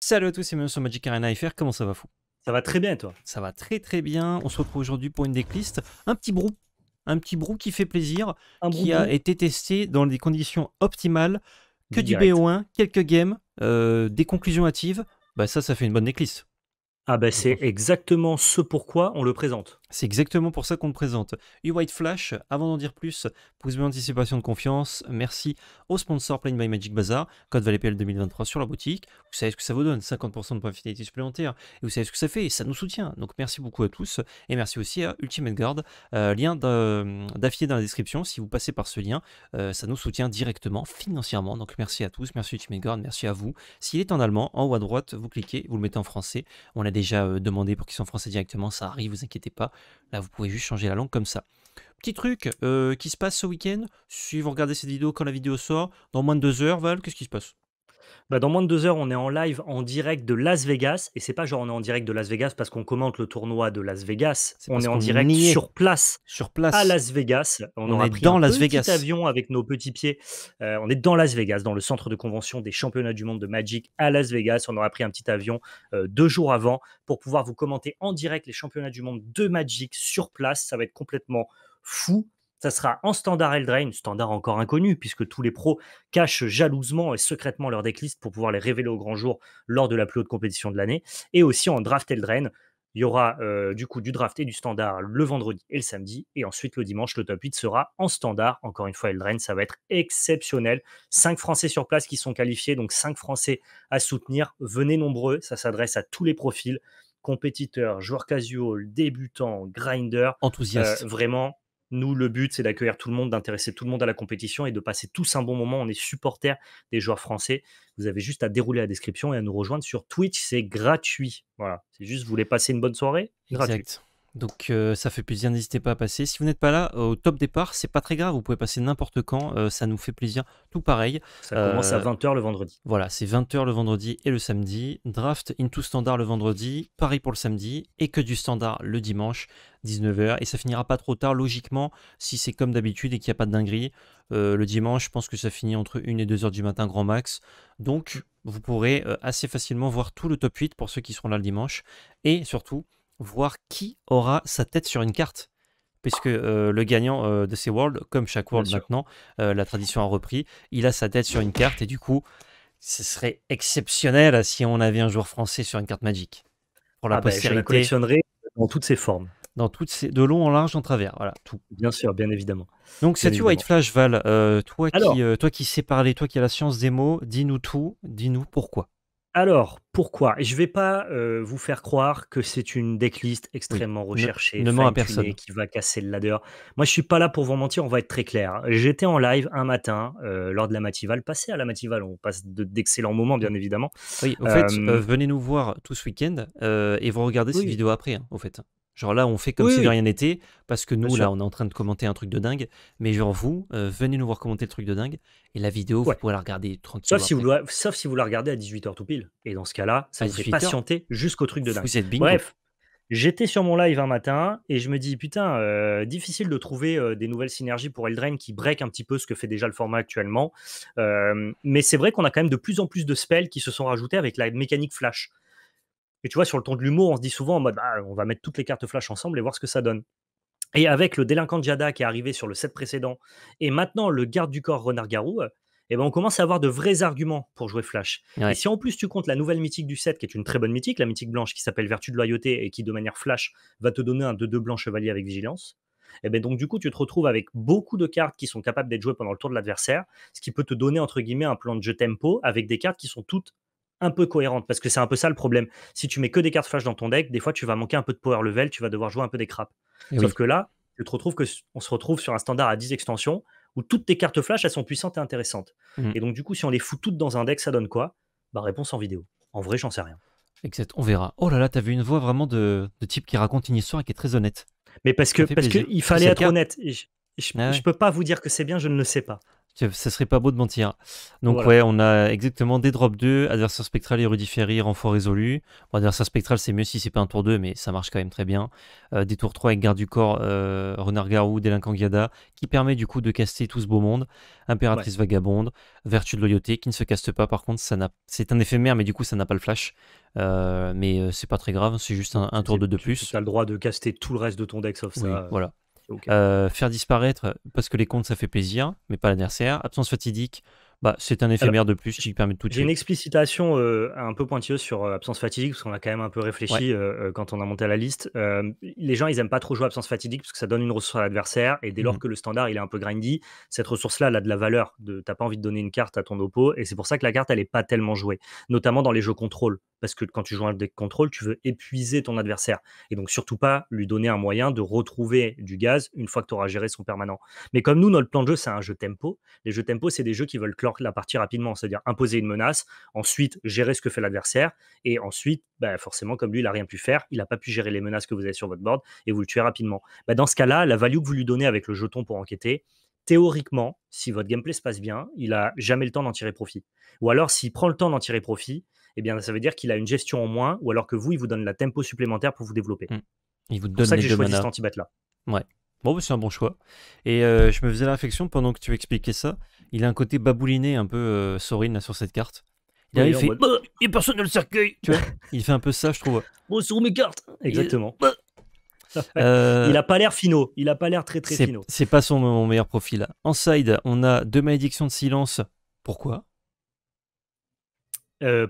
Salut à tous, c'est même sur Magic Arena FR, comment ça va fou? Ça va très bien et toi? Ça va très très bien, on se retrouve aujourd'hui pour une decklist, un petit brou, un petit brou qui fait plaisir, Un qui a été testé dans des conditions optimales, que du Direct. BO1, quelques games, euh, des conclusions hâtives, bah ça ça fait une bonne decklist. Ah bah c'est exactement ce pourquoi on le présente. C'est exactement pour ça qu'on le présente. U-White Flash, avant d'en dire plus, pouce bleu anticipation de confiance, merci au sponsor Play by Magic Bazaar, code VALEPL 2023 sur la boutique. Vous savez ce que ça vous donne, 50% de points finalité supplémentaires, et vous savez ce que ça fait, et ça nous soutient. Donc merci beaucoup à tous, et merci aussi à Ultimate Guard, euh, lien d'a- d'affilié dans la description, si vous passez par ce lien, euh, ça nous soutient directement, financièrement. Donc merci à tous, merci Ultimate Guard, merci à vous. S'il est en allemand, en haut à droite, vous cliquez, vous le mettez en français. On l'a déjà euh, demandé pour qu'il soit en français directement, ça arrive, vous inquiétez pas. Là, vous pouvez juste changer la langue comme ça. Petit truc euh, qui se passe ce week-end, si vous regardez cette vidéo quand la vidéo sort, dans moins de deux heures, Val, qu'est-ce qui se passe? Bah dans moins de deux heures, on est en live en direct de Las Vegas. Et c'est pas genre on est en direct de Las Vegas parce qu'on commente le tournoi de Las Vegas. On est en direct est. sur place Sur place. à Las Vegas. On, On aura est pris dans un Las petit Vegas. avion avec nos petits pieds. Euh, on est dans Las Vegas, dans le centre de convention des championnats du monde de Magic à Las Vegas. On aura pris un petit avion euh, deux jours avant pour pouvoir vous commenter en direct les championnats du monde de Magic sur place. Ça va être complètement fou. Ça sera en standard Eldraine, standard encore inconnu, puisque tous les pros cachent jalousement et secrètement leur decklist pour pouvoir les révéler au grand jour lors de la plus haute compétition de l'année. Et aussi en draft Eldraine, il y aura euh, du coup du draft et du standard le vendredi et le samedi. Et ensuite, le dimanche, le top 8 sera en standard. Encore une fois, Eldraine, ça va être exceptionnel. Cinq Français sur place qui sont qualifiés, donc cinq Français à soutenir. Venez nombreux, ça s'adresse à tous les profils compétiteurs, joueurs casual, débutants, grinders. Euh, vraiment, nous, le but, c'est d'accueillir tout le monde, d'intéresser tout le monde à la compétition et de passer tous un bon moment. On est supporters des joueurs français. Vous avez juste à dérouler la description et à nous rejoindre sur Twitch. C'est gratuit. Voilà. C'est juste, vous voulez passer une bonne soirée? Gratuit. Donc euh, ça fait plaisir, n'hésitez pas à passer. Si vous n'êtes pas là au top départ, c'est pas très grave, vous pouvez passer n'importe quand, euh, ça nous fait plaisir. Tout pareil. Ça commence à Euh, 20h le vendredi. Voilà, c'est 20h le vendredi et le samedi. Draft into standard le vendredi, pareil pour le samedi, et que du standard le dimanche, 19h. Et ça finira pas trop tard, logiquement, si c'est comme d'habitude et qu'il n'y a pas de dinguerie. Euh, le dimanche, je pense que ça finit entre 1 et 2h du matin, grand max. Donc, vous pourrez euh, assez facilement voir tout le top 8 pour ceux qui seront là le dimanche. Et surtout, voir qui aura sa tête sur une carte. Puisque euh, le gagnant euh, de ces Worlds, comme chaque World maintenant, euh, la tradition a repris, il a sa tête sur une carte et du coup, ce serait exceptionnel si on avait un joueur français sur une carte Magic. Pour la Ah ben, je la postérité, collectionnerai dans toutes ses formes. dans toutes ces, de long en large en travers, voilà, tout. Bien sûr, bien évidemment. Donc c'est tu White Flash Val, euh, toi, Alors. qui, euh, toi qui sais parler, toi qui as la science des mots, dis-nous tout, dis-nous pourquoi. Alors, pourquoi? Je ne vais pas euh, vous faire croire que c'est une decklist extrêmement recherchée, ne à personne. qui va casser le ladder. Moi, je suis pas là pour vous mentir, on va être très clair. J'étais en live un matin euh, lors de la matinale. Passez à la matinale, on passe de- d'excellents moments, bien évidemment. Oui, au fait, Euh, euh, venez nous voir tout ce week-end euh, et vous regardez ces Oui. vidéos après, hein, au fait. Genre là, on fait comme Oui, si de oui. rien n'était, parce que nous, Bien là, sûr. on est en train de commenter un truc de dingue, mais genre vous, euh, venez nous voir commenter le truc de dingue, et la vidéo, Ouais. vous pourrez la regarder tranquille. Sauf si, vous, la- sauf si vous la regardez à 18h tout pile. Et dans ce cas-là, ça À vous fait 18 heures? patienter jusqu'au truc de dingue. Vous êtes bingo. Bref, j'étais sur mon live un matin et je me dis, putain, euh, difficile de trouver euh, des nouvelles synergies pour Eldraine qui break un petit peu ce que fait déjà le format actuellement. Mais c'est vrai qu'on a quand même de plus en plus de spells qui se sont rajoutés avec la mécanique flash. Et tu vois, sur le ton de l'humour, on se dit souvent en mode, bah, on va mettre toutes les cartes flash ensemble et voir ce que ça donne. Et avec le délinquant Jada qui est arrivé sur le set précédent, et maintenant le garde du corps Renard Garou, eh ben on commence à avoir de vrais arguments pour jouer Flash. Ouais. Et si en plus tu comptes la nouvelle mythique du set, qui est une très bonne mythique, la mythique blanche qui s'appelle Vertu de loyauté et qui de manière Flash va te donner un 2-2 blanc chevalier avec vigilance, et ben donc du coup tu te retrouves avec beaucoup de cartes qui sont capables d'être jouées pendant le tour de l'adversaire, ce qui peut te donner entre guillemets un plan de jeu tempo avec des cartes qui sont toutes un peu cohérentes, parce que c'est un peu ça le problème. Si tu mets que des cartes Flash dans ton deck, des fois tu vas manquer un peu de power level, tu vas devoir jouer un peu des crapes. Et Sauf oui. que là, tu te retrouves que on se retrouve sur un standard à 10 extensions où toutes tes cartes flash elles sont puissantes et intéressantes. Mhm. Et donc du coup, si on les fout toutes dans un deck, ça donne quoi? Bah réponse en vidéo. En vrai, j'en sais rien. Exact, on verra. Oh là là, t'as vu une voix vraiment de, de type qui raconte une histoire et qui est très honnête. Mais parce que parce que plaisir. il C'est fallait être honnête. Et je, je, Ah ouais. je peux pas vous dire que c'est bien, je ne le sais pas. Ça serait pas beau de mentir. Donc Voilà. ouais, on a exactement des drop 2, adversaire spectral, érudit renfort résolu. Bon, adversaire spectral, c'est mieux si c'est pas un tour 2, mais ça marche quand même très bien. Euh, des tours 3 avec garde du corps, euh, renard garou, délinquant Gyada, qui permet du coup de caster tout ce beau monde. Impératrice vagabonde, vertu de loyauté, qui ne se caste pas. Par contre, ça n'a, c'est un éphémère, mais du coup, ça n'a pas le flash. Euh, mais c'est pas très grave, c'est juste un, un tour de 2 plus. Tu as le droit de caster tout le reste de ton deck sauf Oui, ça. voilà. Euh, faire disparaître, parce que les comptes ça fait plaisir, mais pas l'adversaire. Absence fatidique, bah, c'est un éphémère de plus qui permet de tout J'ai une explicitation euh, un peu pointilleuse sur euh, absence fatidique, parce qu'on a quand même un peu réfléchi euh, quand on a monté la liste. Les gens, ils aiment pas trop jouer absence fatidique, parce que ça donne une ressource à l'adversaire, et dès lors Mhm. que le standard, il est un peu grindy, cette ressource-là, elle a de la valeur. De, t'as pas envie de donner une carte à ton oppo, et c'est pour ça que la carte, elle est pas tellement jouée, notamment dans les jeux contrôle, parce que quand tu joues un deck contrôle, tu veux épuiser ton adversaire, et donc surtout pas lui donner un moyen de retrouver du gaz une fois que tu auras géré son permanent. Mais comme nous, notre plan de jeu, c'est un jeu tempo, les jeux tempo, c'est des jeux qui veulent clore la partie rapidement, c'est-à-dire imposer une menace, ensuite gérer ce que fait l'adversaire, et ensuite, bah, forcément, comme lui, il n'a rien pu faire, il n'a pas pu gérer les menaces que vous avez sur votre board, et vous le tuez rapidement. Bah, dans ce cas-là, la value que vous lui donnez avec le jeton pour enquêter, théoriquement, si votre gameplay se passe bien, il a jamais le temps d'en tirer profit. Ou alors, s'il prend le temps d'en tirer profit, eh bien, ça veut dire qu'il a une gestion en moins, ou alors que vous, il vous donne la tempo supplémentaire pour vous développer. Mm. Il vous C'est pour donne ça que j'ai choisi cet anti-bet là. Bon, bah, c'est un bon choix. Et euh, je me faisais la réflexion pendant que tu expliquais ça. Il a un côté babouliné un peu euh, Sorin là, sur cette carte. Il Oui, il fait mode- Bah, personne dans le cercueil. Tu vois? Il fait un peu ça, je trouve. Bon, sur mes cartes Exactement. Euh, Il a pas l'air finaux, il a pas l'air très très finaux. c'est pas son mon meilleur profil. En side, on a deux malédictions de silence. Pourquoi?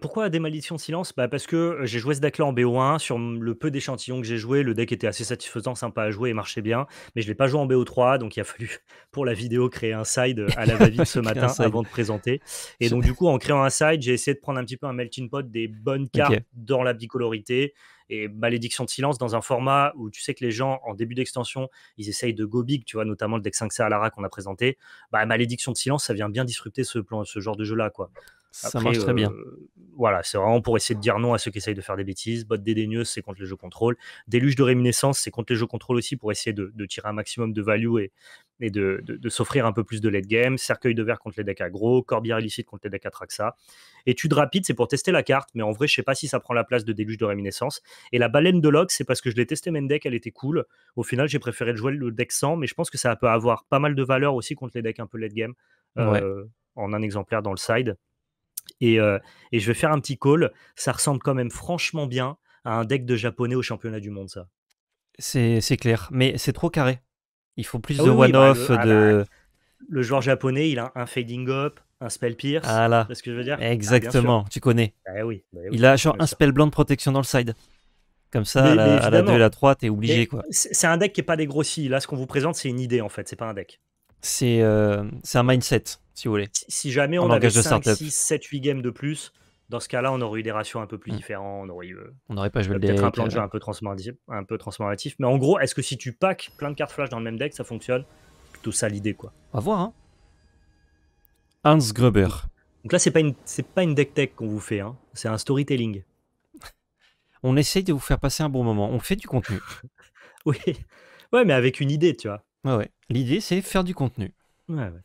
Pourquoi des malédictions de silence? Bah Parce que j'ai joué ce deck-là en BO1. Sur le peu d'échantillons que j'ai joué, le deck était assez satisfaisant, sympa à jouer et marchait bien. Mais je ne l'ai pas joué en BO3, donc il a fallu, pour la vidéo, créer un side à la va-vite ce Créer un matin side. avant de présenter. Et Je- donc, du coup, en créant un side, j'ai essayé de prendre un petit peu un melting pot des bonnes cartes Ok. dans la bicolorité. Et malédiction de silence dans un format où tu sais que les gens, en début d'extension, ils essayent de go big, tu vois, notamment le deck 5C à Lara qu'on a présenté. Bah, malédiction de silence, ça vient bien disrupter ce, plan, ce genre de jeu-là, quoi. Ça marche très bien. euh, Voilà, c'est vraiment pour essayer de dire non à ceux qui essayent de faire des bêtises. Botte dédaigneuse, c'est contre les jeux contrôle. Déluge de réminiscence, c'est contre les jeux contrôle aussi pour essayer de, de tirer un maximum de value et, et de, de- de s'offrir un peu plus de late game. Cercueil de verre contre les decks aggro. Corbière illicite contre les decks Atraxa. Étude rapide, c'est pour tester la carte, mais en vrai, je sais pas si ça prend la place de déluge de réminiscence. Et la baleine de log, c'est parce que je l'ai testé main deck, elle était cool. Au final, j'ai préféré jouer le deck 100, mais je pense que ça peut avoir pas mal de valeur aussi contre les decks un peu late game. Ouais. euh, En un exemplaire dans le side. Et, euh, et je vais faire un petit call. Ça ressemble quand même franchement bien à un deck de japonais au championnat du monde, ça. C'est c'est clair. Mais c'est trop carré. Il faut plus Ah de oui, bah, one-off, le- ah de. Le joueur japonais, il a un fading up, un spell pierce. Ah là. Vois ce que je veux dire? Ah. Exactement, tu connais. Ah oui, bah oui, Il a genre un spell blanc de protection dans le side. Comme ça, Mais- à, la, à la 2 et la 3, t'es obligé quoi. C'est c'est un deck qui est pas dégrossi. Là, ce qu'on vous présente, c'est une idée en fait. C'est pas un deck. C'est euh, c'est un mindset, si vous voulez. Si, si jamais on avait langage de 5, startup. 6, 7, 8 games de plus, dans ce cas-là, on aurait eu des ratios un peu plus Mm. différents. On aurait eu euh, On n'aurait pas joué le peut-être un plan de jeu euh, un peu transformatif. Un peu transformatif. Mais en gros, est-ce que si tu packs plein de cartes flash dans le même deck, ça fonctionne? Plutôt ça l'idée, quoi. On va voir, hein. Hans Gruber. Donc là, c'est pas une, c'est pas une deck tech qu'on vous fait, hein. c'est un storytelling. On essaye de vous faire passer un bon moment. On fait du contenu. Oui, ouais, mais avec une idée, tu vois. Ouais, ouais. L'idée, c'est faire du contenu. Ouais, ouais.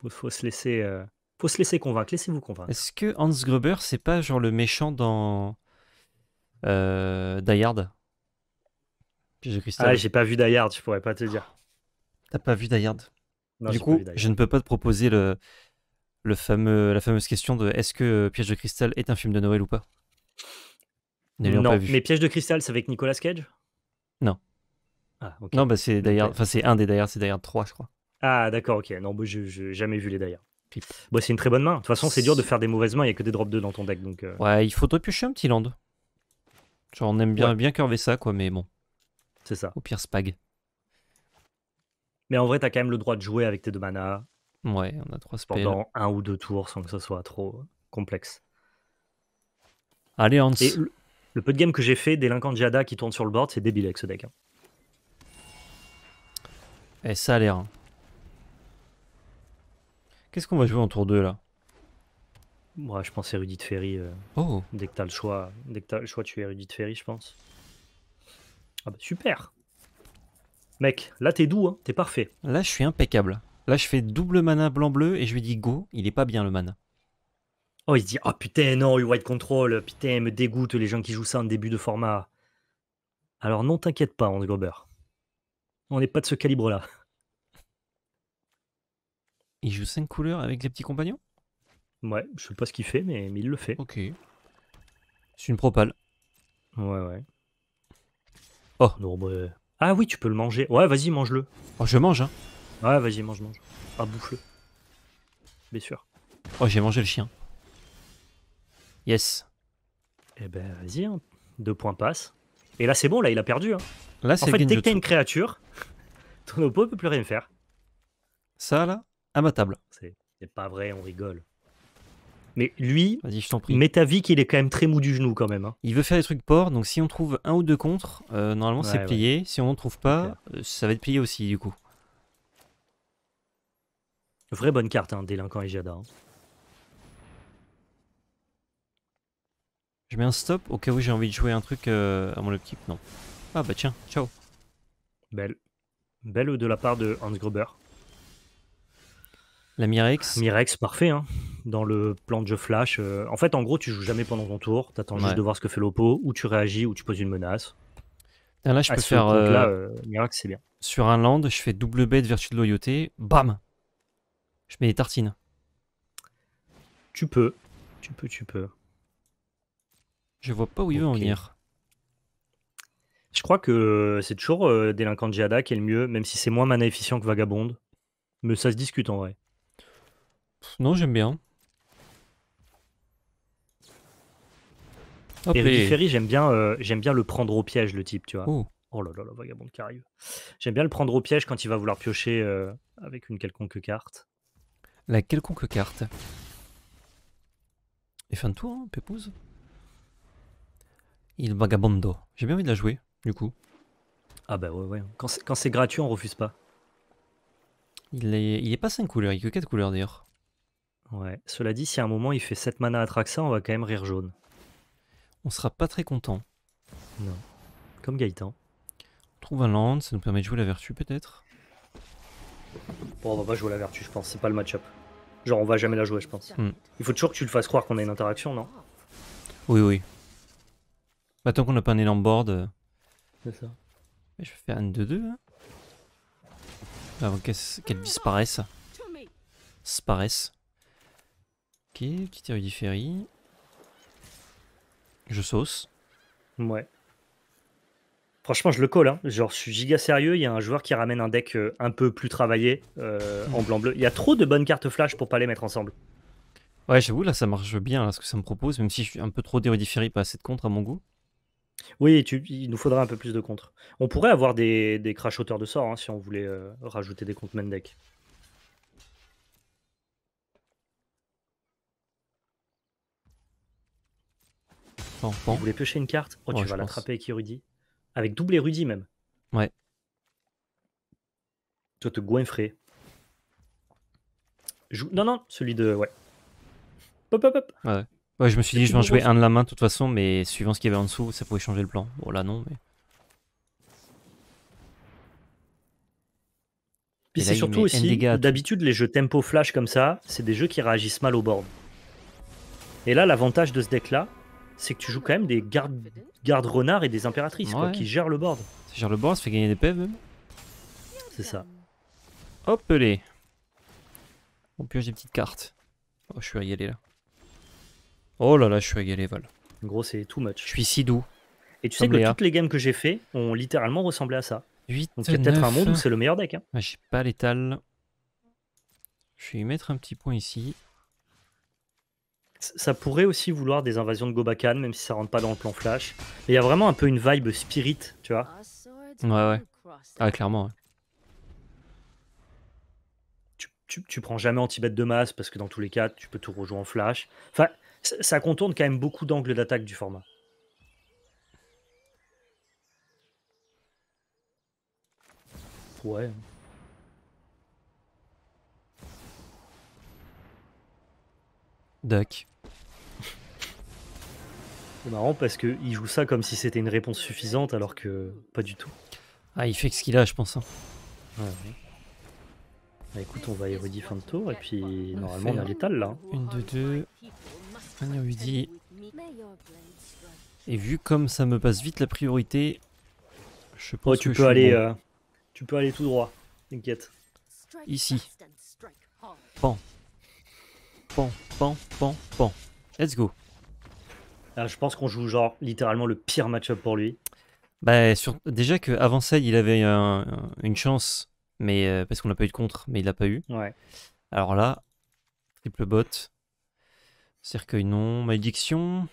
Faut, faut se laisser, euh, faut se laisser convaincre. Laissez-vous convaincre. Est-ce que Hans Gruber, c'est pas genre le méchant dans euh, Die Hard? Piège de cristal. Ah, j'ai pas vu Die Hard, je pourrais pas te dire. T'as pas vu Die Hard? Non, Du coup, je ne peux pas te proposer le, le fameux, la fameuse question de est-ce que euh, Piège de cristal est un film de Noël ou pas? Non, pas vu. mais Piège de cristal, c'est avec Nicolas Cage? Non. Ah. Non, bah c'est. Ok. Enfin, c'est un des Hard, c'est Hard 3, je crois. Ah, d'accord, ok. Non, bah, je n'ai jamais vu les. Pip. Bah, c'est une très bonne main. De toute façon, c'est dur de faire des mauvaises mains, il n'y a que des drop 2 dans ton deck. Donc, euh, Ouais, il faudrait piocher un petit land. Genre, on aime bien, Ouais. bien curver ça, quoi, mais bon, c'est ça. au pire, spag. Mais en vrai, tu as quand même le droit de jouer avec tes deux manas Ouais, on a trois spells. pendant un ou deux tours sans que ça soit trop complexe. Allez, Hans. Et le, le peu de game que j'ai fait, Délinquant Jada qui tourne sur le board, c'est débile avec ce deck. hein. Eh, ça a l'air. Qu'est-ce qu'on va jouer en tour 2 là? Moi, je pense Érudite Ferry. euh, Oh, dès que tu as le choix, dès que t'as le choix, tu es Érudite Ferry, je pense. Ah bah super Mec, là t'es doux, hein, t'es parfait. là, je suis impeccable. Là, je fais double mana blanc-bleu et je lui dis go. Il est pas bien le mana. Oh, il se dit, oh putain, non, white control, putain, me dégoûte les gens qui jouent ça en début de format. Alors non, t'inquiète pas, Hans Gruber. On n'est pas de ce calibre-là. Il joue 5 couleurs avec les petits compagnons? Ouais, je sais pas ce qu'il fait, mais, mais il le fait. Ok. C'est une propale. Ouais, ouais. Oh. Non, bah, Ah oui, tu peux le manger. Ouais, vas-y, mange-le. Oh, je mange, hein. Ouais, vas-y, mange, mange. Ah, bouffe-le. Bien sûr. Oh, j'ai mangé le chien. Yes. Eh ben, vas-y, hein. deux points passent. Et là, c'est bon, là, il a perdu. hein. Là, En fait, dès que Genjutsu. t'as une créature, oppo peut plus rien faire. Ça, là, à ma table. C'est pas vrai, on rigole. Mais lui, Vas-y, je t'en prie. Qu'il est quand même très mou du genou quand même. hein. Il veut faire des trucs port, donc si on trouve un ou deux contre, euh, normalement c'est Ouais, plié. Si on ne trouve pas, euh, ça va être plié aussi du coup. Vraie bonne carte, hein, délinquant et Jada. hein. Je mets un stop au cas où j'ai envie de jouer un truc euh, à mon upkeep. Non. Ah bah tiens, ciao. Belle. Belle de la part de Hans Gruber. La Mirex. Mirex, parfait. hein. Dans le plan de jeu flash. euh, En fait, en gros, tu joues jamais pendant ton tour. T'attends Ouais. juste de voir ce que fait l'oppo, ou tu réagis, ou tu poses une menace. Putain, là je À peux faire euh, compte-là, euh, Mirex, c'est bien. sur un land, je fais double bête vertu de loyauté. Bam Je mets des tartines. Tu peux. Tu peux, tu peux. Je vois pas où il veut en venir. Je crois que c'est toujours euh, Délinquant de Jada qui est le mieux, même si c'est moins mana efficient que Vagabonde. Mais ça se discute en vrai. Non, j'aime bien. Hop, Et Ferry, j'aime bien, euh, j'aime bien le prendre au piège, le type, tu vois. Oh. Oh là là, la vagabonde qui arrive. J'aime bien le prendre au piège quand il va vouloir piocher euh, avec une quelconque carte. La quelconque carte. Et fin de tour, hein, Pépouze? Il vagabondo. J'ai bien envie de la jouer, du coup. Ah bah ouais, ouais. Quand c'est, gratuit, on refuse pas. Il est, il est pas 5 couleurs, il est que 4 couleurs d'ailleurs. Ouais. Cela dit, si à un moment il fait 7 mana à Traxa, on va quand même rire jaune. On sera pas très content. Non. Comme Gaëtan. On trouve un land, ça nous permet de jouer la vertu peut-être. Bon, on va pas jouer la vertu, je pense. C'est pas le match-up. Genre, on va jamais la jouer, je pense. Hmm. Il faut toujours que tu le fasses croire qu'on a une interaction, non? Oui, oui. Bah, tant qu'on n'a pas un énorme board, euh, C'est ça. je faire un 2-2. Hein. Avant qu'elle disparaisse. Disparaisse. Ok, petit Rudy Ferry. Je sauce. Ouais. Franchement, je le colle. Hein. Genre, je suis giga sérieux. Il y a un joueur qui ramène un deck euh, un peu plus travaillé euh, en blanc-bleu. Il y a trop de bonnes cartes flash pour pas les mettre ensemble. Ouais, j'avoue, là ça marche bien là, ce que ça me propose, même si je suis un peu trop d'Rudy Ferry, pas assez de contre à mon goût. Oui, tu- il nous faudra un peu plus de contre. On pourrait avoir des, des crachoteurs de sorts hein, si on voulait euh, rajouter des contre main deck. Bon, Vous bon. voulez piocher une carte? Oh, Ouais, tu vas l'attraper avec Rudy. Avec double érudit même. Ouais. Tu vas te goinfrer. Jou- Non, non, celui de. Ouais. Hop, hop, hop. Ouais, je me suis dit, je vais en jouer un de la main de toute façon, mais suivant ce qu'il y avait en dessous, ça pouvait changer le plan. Bon, là non, mais. Puis c'est surtout aussi, d'habitude, les jeux tempo flash comme ça, c'est des jeux qui réagissent mal au board. Et là, l'avantage de ce deck-là, c'est que tu joues quand même des gardes, gardes renards et des impératrices quoi, Ouais. qui gèrent le board. Ça gère le board, ça fait gagner des PV même. C'est ça. Hop les. On pioche des petites cartes. Oh, je suis régalé là. Oh là là, je suis régalé, Val. En gros, c'est too Je much. suis si doux. Et tu sais que Léa. toutes les games que j'ai fait ont littéralement ressemblé à ça. 8, Donc il y a peut-être un 9. monde où c'est le meilleur deck. hein. Ah, j'ai pas l'étal. Je vais y mettre un petit point ici. Ça pourrait aussi vouloir des invasions de Gobakan, même si ça rentre pas dans le plan flash. Mais il y a vraiment un peu une vibe spirit, tu vois. Ouais, ouais. Ah, clairement. ouais. tu, tu, tu prends jamais anti-bet de masse parce que dans tous les cas, tu peux tout rejouer en flash. Enfin, ça, contourne quand même beaucoup d'angles d'attaque du format. Ouais. Duck. C'est marrant parce qu'il joue ça comme si c'était une réponse suffisante alors que pas du tout. Ah, il fait ce qu'il a, je pense. hein. Bah écoute, on va érudit fin de tour et puis normalement on a l'étal là. hein. Une, deux, deux. Un érudit. Et vu comme ça me passe vite la priorité, je pense Oh, que tu peux aller, bon. euh, tu peux aller tout droit. T'inquiète. Ici. Pan, pan, pan, pan. Let's go. Ah, je pense qu'on joue genre littéralement le pire match-up pour lui. Bah, sur... déjà qu'avant ça, il avait un- un- une chance, mais euh, parce qu'on n'a pas eu de contre, mais il l'a pas eu. Ouais. Alors là, triple bot, cercueil non, malédiction.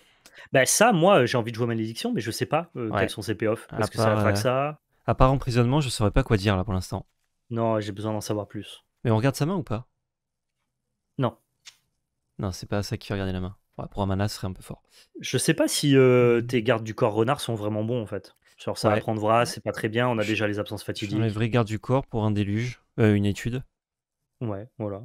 Bah ça, moi, euh, j'ai envie de jouer malédiction, mais je sais pas euh, Ouais. quels sont ses payoffs. À que ça part, attraque euh, ça À part emprisonnement, je saurais pas quoi dire là pour l'instant. Non, j'ai besoin d'en savoir plus. Mais on regarde sa main ou pas? Non. Non, c'est pas ça qui fait regarder la main. Ouais, pour un mana, ce serait un peu fort. Je sais pas si euh, tes gardes du corps renard sont vraiment bons en fait. Genre ça Ouais. va prendre Vras, c'est pas très bien, on a déjà les absences fatidiques. J'enlèverai garde du corps pour un déluge, euh, une étude. Ouais, voilà.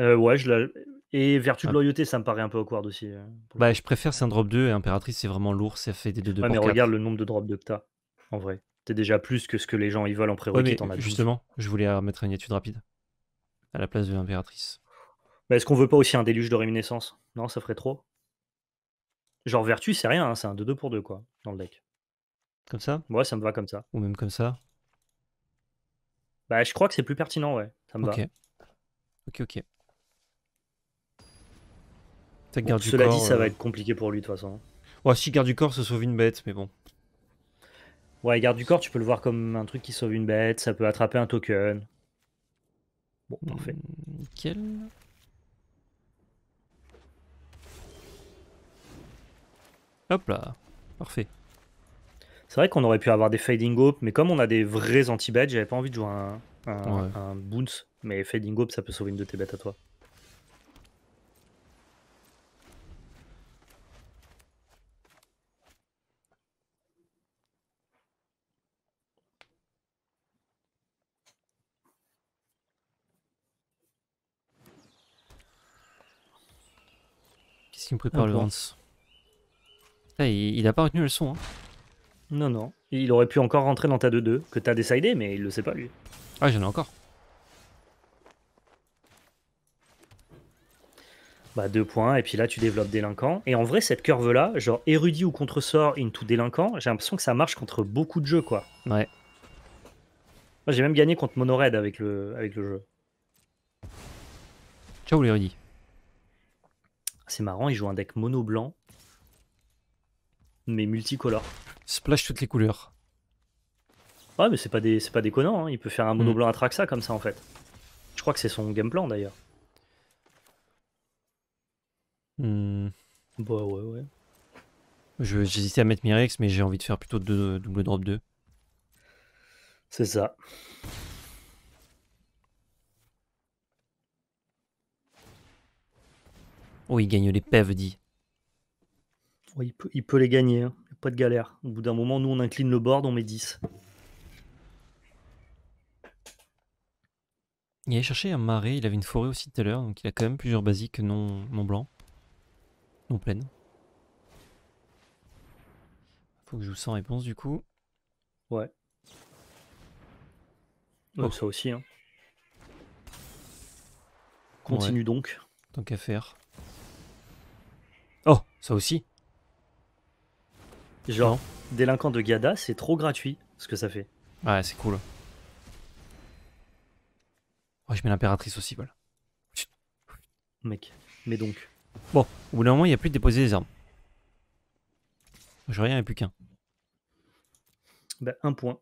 Euh, ouais, je la... Et vertu de Ah. loyauté, ça me paraît un peu awkward aussi. euh, pour le Bah, je préfère, c'est un drop 2 et impératrice, c'est vraiment lourd, ça fait des 2-2 Ouais, pour mais 4. regarde le nombre de drops de que t'as, en vrai. T'es déjà plus que ce que les gens ils veulent en Ouais, prérequis, mais t'en as 12. justement, je voulais euh, mettre une étude rapide à la place de l'impératrice. Bah, Est-ce qu'on veut pas aussi un déluge de réminiscence? Non, ça ferait trop. Genre vertu, c'est rien, hein, c'est un 2-2 pour 2 quoi, dans le deck. Comme ça? Ouais, ça me va comme ça. Ou même comme ça? Bah, je crois que c'est plus pertinent, ouais. Ça me Ok. va. Ok, ok. Garde du cela corps. dit, ça euh, va être compliqué pour lui de toute façon. Ouais, si garde du corps se sauve une bête, mais bon. Ouais, garde du corps, tu peux le voir comme un truc qui sauve une bête, ça peut attraper un token. Bon, parfait. Hmm, Nickel. Hop là. Parfait. C'est vrai qu'on aurait pu avoir des Fading Hope, mais comme on a des vrais anti-bêtes, j'avais pas envie de jouer un, un, Ouais. un Bounce. Mais Fading Hope, ça peut sauver une de tes bêtes à toi. Qu'est-ce qu'il me prépare Un le plan. Hans Ah, il, il a pas retenu le son. Hein. Non, non. Il aurait pu encore rentrer dans ta 2-2, que t'as décidé, mais il le sait pas lui. Ah, j'en ai encore. Bah, deux points, et puis là, tu développes délinquant. Et en vrai, cette curve-là, genre érudit ou contre-sort into délinquant, j'ai l'impression que ça marche contre beaucoup de jeux, quoi. Ouais. Moi, j'ai même gagné contre Monored avec le, avec le jeu. Ciao Rudy. C'est marrant, il joue un deck mono blanc, mais multicolore. Splash toutes les couleurs. Ouais, mais c'est pas, des, c'est pas déconnant, hein. il peut faire un mono Mm. blanc Atraxa comme ça, en fait. Je crois que c'est son game plan, d'ailleurs. Hmm, Bah ouais, ouais. je- J'hésitais à mettre Mirex, mais j'ai envie de faire plutôt deux, double drop 2. C'est ça. Oh, il gagne les pèves, dit. Il, peut, il peut les gagner, hein. pas de galère. Au bout d'un moment, nous, on incline le board, on met 10. Il allait chercher un marais, il avait une forêt aussi tout à l'heure, donc il a quand même plusieurs basiques non, non blancs. Non pleines. Faut que je joue sans réponse du coup. Ouais. Oh. Ça aussi, hein. Continue donc. Tant qu'à faire. Oh, ça aussi Genre, délinquant de Gada, c'est trop gratuit ce que ça fait. Ouais, c'est cool. Ouais, je mets l'impératrice aussi, voilà. Mec. Mais donc. Au bout d'un moment, il n'y a plus de déposer des armes. Je rien, il n'y a plus qu'un. Bah, un point.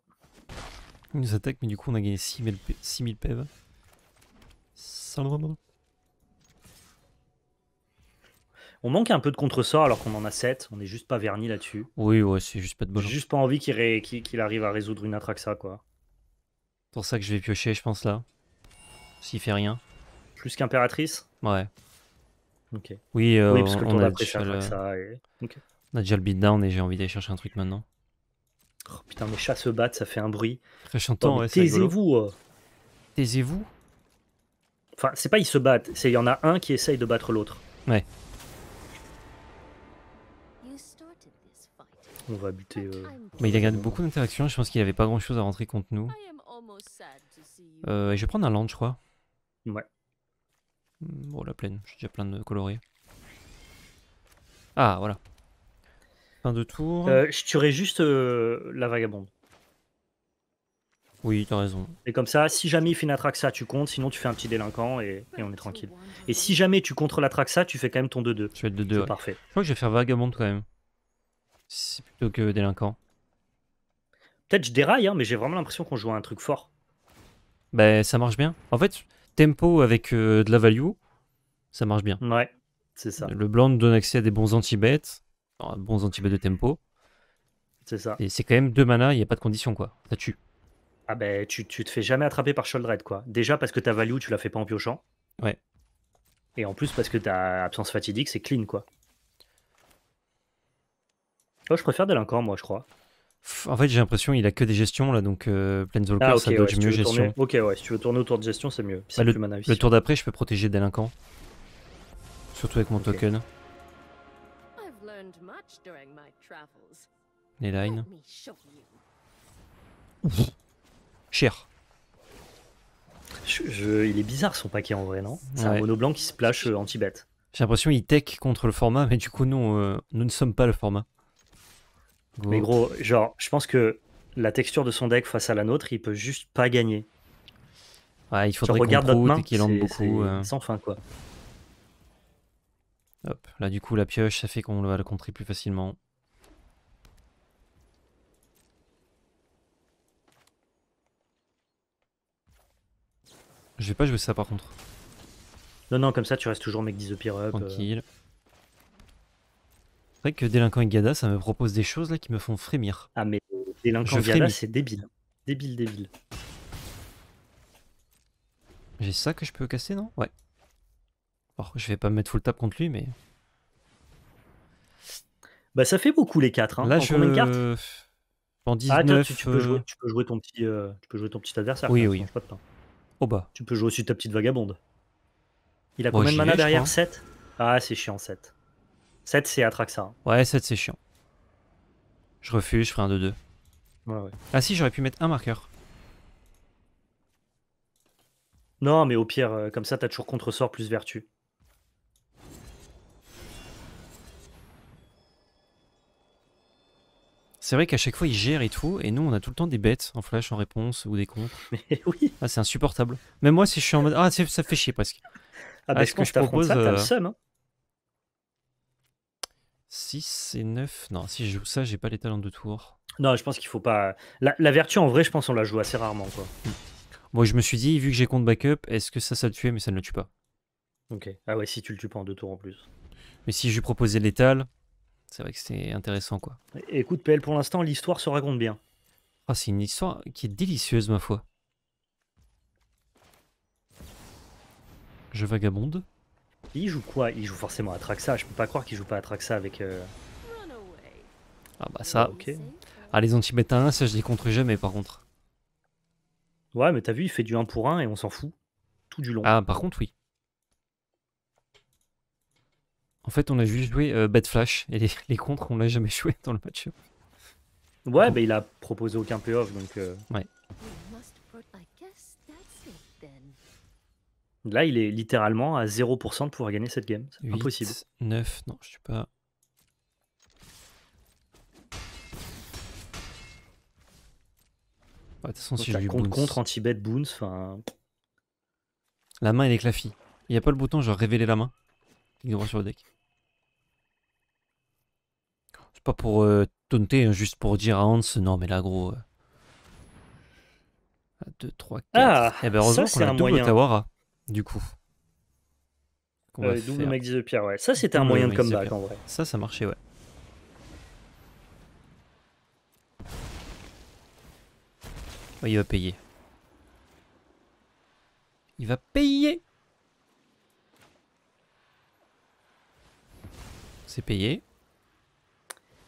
Il nous attaque, mais du coup, on a gagné 6000 p- 6000 PEV. Salement. On manque un peu de contre-sort alors qu'on en a 7. On est juste pas verni là-dessus. Oui, ouais, c'est juste pas de bol. J'ai juste pas envie qu'il ré- arrive à résoudre une Atraxa, quoi. C'est pour ça que je vais piocher, je pense, là. S'il fait rien. Plus qu'impératrice? Ouais. Ok. Oui, euh, oui, parce que le on, tour a déjà le, Atraxa. Et... on a déjà le beatdown et j'ai envie d'aller chercher un truc maintenant. Oh, putain, mes chats se battent, ça fait un bruit. Très Oh, chantant, mais ouais. Taisez-vous euh. Taisez-vous? Enfin, c'est pas ils se battent, c'est il y en a un qui essaye de battre l'autre. On va buter. euh, Bah, il a gagné beaucoup d'interactions, je pense qu'il avait pas grand chose à rentrer contre nous. Euh, je vais prendre un land, je crois. Ouais. Hmm, Bon, la plaine, j'ai déjà plein de colorés. Ah, voilà. Fin de tour. Euh, je tuerais juste euh, la vagabonde. Oui, t'as raison. Et comme ça, si jamais il fait une Atraxa, tu comptes, sinon tu fais un petit délinquant et, et on est tranquille. Et si jamais tu contre l'Atraxa, tu fais quand même ton 2-2. Je vais être de C'est deux. ouais. parfait. Je crois que je vais faire vagabonde quand même. C'est plutôt que délinquant. Peut-être je déraille, hein, mais j'ai vraiment l'impression qu'on joue à un truc fort. Ben, ça marche bien. En fait, tempo avec euh, de la value, ça marche bien. Ouais, c'est ça. Le blanc nous donne accès à des bons anti-bêtes, bons anti-bêtes de tempo. C'est ça. Et c'est quand même deux mana, il n'y a pas de condition quoi. Ça tue. Ah ben, tu, tu te fais jamais attraper par Sholdred, quoi. Déjà parce que ta value, tu la fais pas en piochant. Ouais. Et en plus parce que ta absence fatidique, c'est clean, quoi. Oh, je préfère délinquant, moi, je crois. En fait, j'ai l'impression qu'il a que des gestions là, donc euh, Planeswalker, Ah, ça ouais, dodge si tu mieux gestion. tourner... ok, ouais, si tu veux tourner autour de gestion, c'est mieux. Bah, Le tour d'après, je peux protéger délinquant. Surtout avec mon Ok. token, I've learned much during my travels. les lines. Cher. Je- je- Il est bizarre son paquet en vrai, non? C'est un Ouais. mono blanc qui splash euh, anti-bet. J'ai l'impression qu'il tech contre le format, mais du coup, nous, euh, nous ne sommes pas le format. Go. Mais gros, genre, je pense que la texture de son deck face à la nôtre, il peut juste pas gagner. Ouais, il faudrait qu'on main, et qu'il lande beaucoup. euh. sans fin, quoi. Hop, là du coup la pioche, ça fait qu'on va le contrer plus facilement. Je vais pas jouer ça par contre, Non, non, comme ça, tu restes toujours mec 10 the Peer Up. euh. tranquille. Vrai que Délinquant et Gada, ça me propose des choses là qui me font frémir. Ah, mais délinquant Je Gada, c'est débile. Débile, débile. J'ai ça que je peux casser, non? Ouais. Alors, je vais pas me mettre full tap contre lui, mais Bah, ça fait beaucoup les 4. Hein. là En je. combien de cartes En Ah, attends, 19. tu, tu peux jouer, euh, tu, peux jouer ton petit, euh, tu peux jouer ton petit adversaire. Oui, oui. pas de pain. Oh bah. Tu peux jouer aussi ta petite vagabonde. Il a Bon, combien j'y de mana derrière? crois. 7 Ah, c'est chiant, 7. 7, c'est Atraxa. Ouais, 7 c'est chiant. Je refuse, je ferai un 2-2. Ouais, ouais. Ah si, j'aurais pu mettre un marqueur. Non, mais au pire, euh, comme ça, t'as toujours contre-sort plus vertu. C'est vrai qu'à chaque fois il gère et tout, et nous on a tout le temps des bêtes en flash en réponse ou des contre. Mais oui. Ah, c'est insupportable. Même moi, si je suis en mode. Ah, ça fait chier presque. Ah, bah, Ah, je ce que je propose, ça, t'as le seum. Hein. 6 et 9. Non, si je joue ça, j'ai pas les talents de tour. Non, je pense qu'il faut pas. La, la vertu, en vrai, je pense on la joue assez rarement, quoi. Moi, je me suis dit, vu que j'ai compte backup, est-ce que ça, ça le tuait, mais ça ne le tue pas. Ok. Ah ouais, si tu le tues pas en deux tours en plus. Mais si je lui proposais l'étal, c'est vrai que c'est intéressant, quoi. É- Écoute, PL, pour l'instant, l'histoire se raconte bien. Ah, c'est une histoire qui est délicieuse, ma foi. Je vagabonde. Il joue quoi? Il joue forcément Atraxa. Je peux pas croire qu'il joue pas Atraxa avec. euh. Ah, bah ça. ok. Ah, les anti-bêtes à 1, ça, je les contre jamais, par contre. Ouais, mais t'as vu, il fait du 1 pour 1 et on s'en fout. Tout du long. Ah, par contre, oui. En fait, on a juste joué euh, Bad Flash, et les, les contres, on l'a jamais joué dans le match. Ouais, bah il a proposé aucun payoff, donc euh, We là, il est littéralement à 0% de pouvoir gagner cette game. C'est 8, impossible. 9, non, je suis pas. Ouais, De toute façon, si T'as je lui contre contre, anti-bet, boons, enfin. La main, elle est clafie. Il n'y a pas le bouton, genre révéler la main. Clic droit sur le deck. C'est pas pour euh, taunter, hein, juste pour dire à Hans, non, mais là, gros. euh, 2, 3, 4. Ah, Et ben heureusement ça, qu'on c'est a un double moyen. Otawara, du coup. Euh, double 10 de pierre, ouais. Ça, c'était un moyen de Max comeback en vrai. Ça, ça marchait, ouais. Ouais, il va payer. Il va payer C'est payé.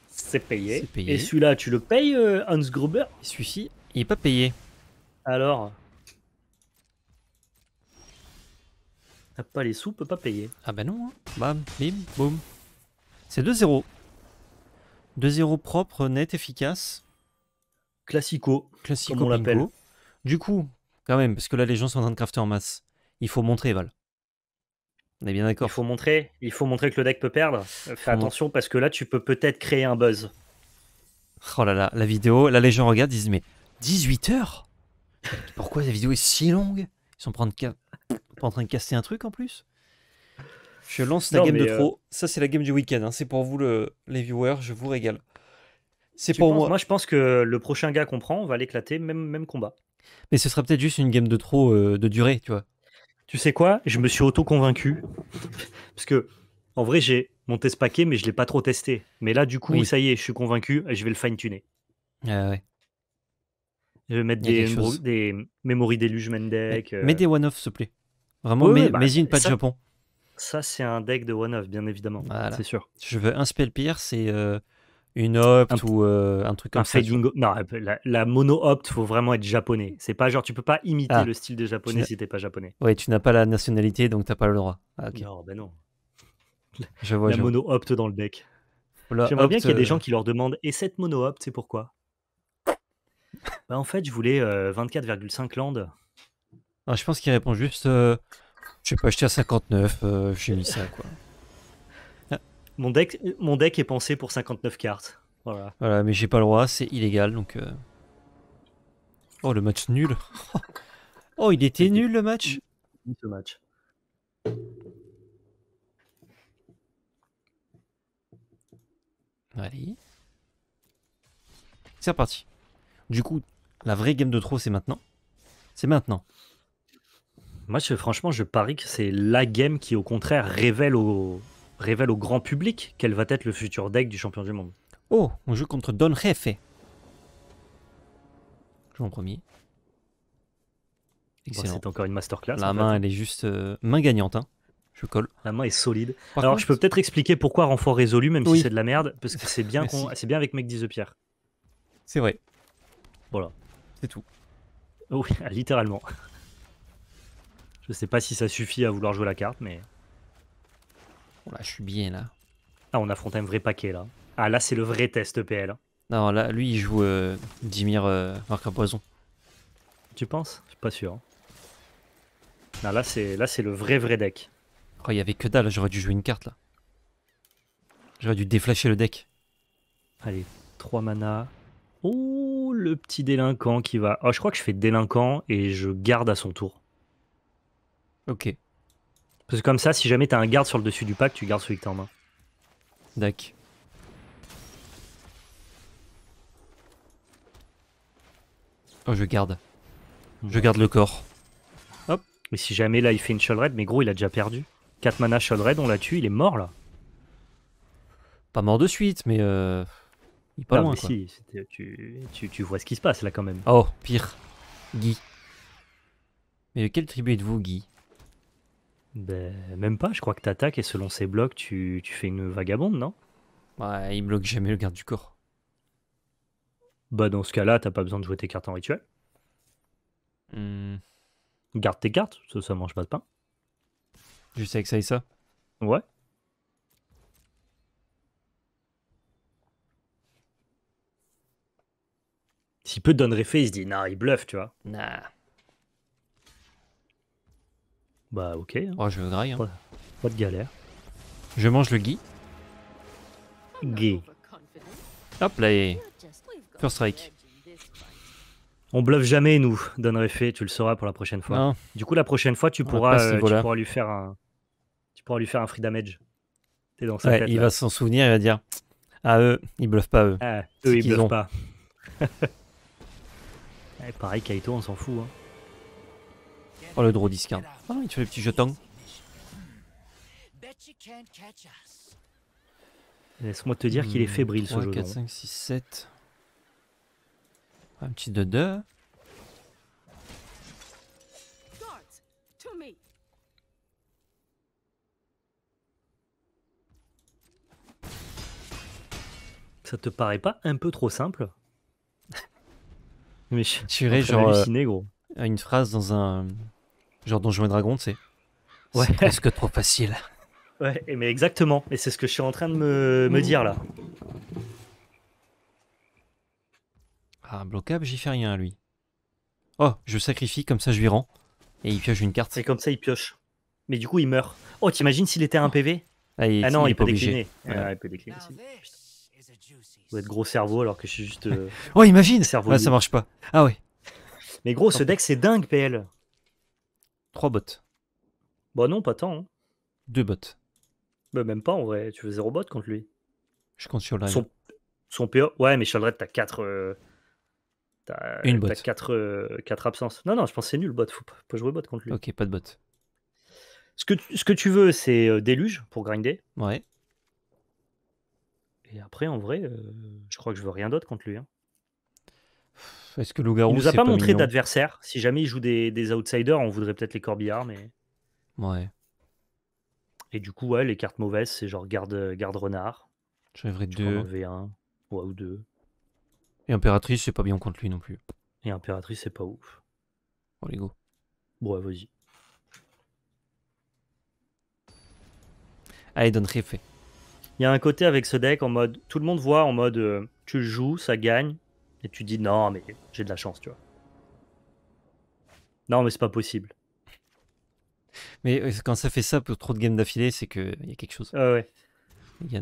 C'est payé. C'est payé. Et celui-là, tu le payes, euh, Hans Gruber? Celui-ci, il est pas payé. Alors? T'as pas les sous, peut pas payer. Ah bah non, hein. bam, bim, boum. C'est 2-0. 2-0 propre, net, efficace. Classico. Classico Comme on l'appelle. Du coup, quand même, parce que là, les gens sont en train de crafter en masse. Il faut montrer, Val. On est bien Il d'accord. faut montrer, il faut montrer que le deck peut perdre. Fais Faut attention parce que là, tu peux peut-être créer un buzz. Oh là là, la vidéo, là, les gens regardent, ils disent, mais 18 heures? Pourquoi la vidéo est si longue? Ils sont pas en, train de ca- pas en train de casser un truc en plus? Je lance la Non, game de mais, euh, trop. Ça, c'est la game du week-end. hein. C'est pour vous, le... les viewers. Je vous régale. C'est pour penses- moi. je pense que le prochain gars qu'on prend, on va l'éclater, même, même combat. Mais ce sera peut-être juste une game de trop euh, de durée, tu vois. Tu sais quoi? Je me suis auto-convaincu. Parce que, en vrai, j'ai monté ce paquet, mais je l'ai pas trop testé. Mais là, du coup, Oui. ça y est, je suis convaincu et je vais le fine-tuner. Ah ouais. Je vais mettre des, des Memory Deluge deck. euh, Mets des one-off, s'il te plaît. Vraiment, ouais, bah, mets-y une patte ça- Japon. Ça, c'est un deck de one-off, bien évidemment. Voilà. C'est sûr. Je veux un spell pierce et euh, une opt Un- ou euh, un truc comme Un ça. tu. Non, la, la mono opt, faut vraiment être japonais. C'est pas genre, tu peux pas imiter Ah. le style des japonais n'as- si t'es pas japonais. Ouais, tu n'as pas la nationalité, donc t'as pas le droit. Ah, ok. Non, ben non. Je vois, la je vois. mono opt dans le deck. J'aimerais bien qu'il y ait des euh, gens qui leur demandent Et cette mono opt, c'est pourquoi? Bah, En fait, je voulais euh, 24,5 land. Ah, je pense qu'il répond juste. euh, je sais pas, acheté à 59, euh, j'ai mis ça, quoi. Mon deck, mon deck est pensé pour 59 cartes. Voilà. Voilà, mais j'ai pas le droit, c'est illégal, donc. euh. Oh, le match nul. oh, il était nul le match. Ce match. Allez. C'est reparti. Du coup, la vraie game de trop, c'est maintenant. C'est maintenant. Moi, je- franchement, je parie que c'est la game qui, au contraire, révèle au, révèle au grand public quel va être le futur deck du champion du monde. Oh, on joue contre Don Jefe. Je joue en premier. Bon, Excellent. c'est encore une masterclass. La en fait. main, elle est juste euh, main gagnante. Hein. Je colle. La main est solide. Par Alors, contre- je peux peut-être expliquer pourquoi renfort résolu, même Oui. si c'est de la merde, parce que c'est bien, c'est bien avec Mec 10 the Pierre. C'est vrai. Voilà. C'est tout. Oui, littéralement. Je sais pas si ça suffit à vouloir jouer la carte, mais. Bon, là, je suis bien là. Ah, on affronte un vrai paquet là. Ah, là, c'est le vrai test PL. Non, là, lui, il joue euh, Dimir euh, marque à poison. Tu penses? Je suis pas sûr. Non, là, c'est là, c'est le vrai vrai deck. Oh, il y avait que dalle, j'aurais dû jouer une carte là. J'aurais dû déflasher le deck. Allez, 3 mana. Oh, le petit délinquant qui va. Oh, je crois que je fais délinquant et je garde à son tour. Ok, Parce que comme ça, si jamais t'as un garde sur le dessus du pack, tu gardes celui que t'as en main. deck. Oh, je garde. Je garde le corps. Mais si jamais là il fait une Shovel mais gros, il a déjà perdu. 4 mana Shovel on l'a tué, il est mort là. Pas mort de suite, mais euh, il est pas Non, loin mais quoi. si, tu, tu, tu vois ce qui se passe là quand même. Oh, pire. Guy. Mais de quelle tribu êtes-vous, Guy? Ben, même pas, je crois que t'attaques et selon ses blocs, tu, tu fais une vagabonde, non? Ouais, il bloque jamais le garde du corps. Bah dans ce cas-là, t'as pas besoin de jouer tes cartes en rituel. Hmm, Garde tes cartes, ça, ça mange pas de pain. juste avec ça et ça. Ouais. S'il peut te donner fait, il se dit, nah, il bluffe, tu vois. Nah. Bah ok, hein, Oh, je veux graille. hein. Pas de galère. Je mange le Gay. overconfident. Hop là, et... First strike. On bluffe jamais, nous, donnerait fait, tu le sauras pour la prochaine fois. Non, Du coup, la prochaine fois, tu pourras, euh, tu pourras lui faire un, tu pourras lui faire un free damage. T'es dans sa ouais, tête. il là. va s'en souvenir, il va dire Ah, eux, ils bluffent pas, eux. Ah, eux, ils bluffent ont. pas. Ouais, pareil, Kaito, on s'en fout. hein. Oh, le draw discard. Ah, il te fait les petits jetons. Laisse-moi te dire qu'il est fébrile ce 3, jeu. 4, 5, 6, 7. Un petit 2-2. Guards, to me. Ça te paraît pas un peu trop simple Mais je suis genre euh, d'halluciner, gros. une phrase dans un. Genre Donjons et Dragons, tu sais. Ouais. C'est presque trop facile. Ouais, et mais exactement. Et c'est ce que je suis en train de me, me dire là. Ah, bloquable, j'y fais rien, lui. Oh, je sacrifie, comme ça je lui rends. Et il pioche une carte. Et comme ça, il pioche. Mais du coup, il meurt. Oh, t'imagines s'il était un PV Ah, il, Ah non, il peut décliner. Ouais. Il peut décliner aussi. Vous êtes gros cerveau alors que je suis juste. euh, Oh, imagine Cerveau Ah, ça marche pas. Ah ouais. Mais gros, ce deck, c'est dingue, PL. 3 bots. Bon, non, pas tant. hein. 2 bots. Bah, même pas en vrai. Tu fais zéro bot contre lui. Je compte sur le Son, son PO. Ouais, mais Sheldred, t'as 4. T'as Une t'as bot. 4, absences. Non, non, je pense que c'est nul, bot. Faut pas, jouer bot contre lui. Ok, pas de bot. Ce, que, tu- ce que tu veux, c'est euh, déluge pour grinder. Ouais. Et après, en vrai, euh, je crois que je veux rien d'autre contre lui. hein. Est-ce que loup-garou Il nous a pas montré d'adversaire. Si jamais il joue des, des outsiders, on voudrait peut-être les corbillards. Mais... Ouais. Et du coup, ouais, les cartes mauvaises, c'est genre garde, garde renard. J'enlèverais Tu peux en 2. enlever un ouais, ou deux. Et Impératrice, c'est pas bien contre lui non plus. Et impératrice, c'est pas ouf. Oh, les go. Bon, ouais, vas-y. Allez, donne fait. Il y a un côté avec ce deck en mode. Tout le monde voit en mode. euh, tu le joues, ça gagne. Et tu dis non, mais j'ai de la chance, tu vois. Non, mais c'est pas possible. Mais euh, quand ça fait ça pour trop de games d'affilée, c'est qu'il y a quelque chose. Ouais.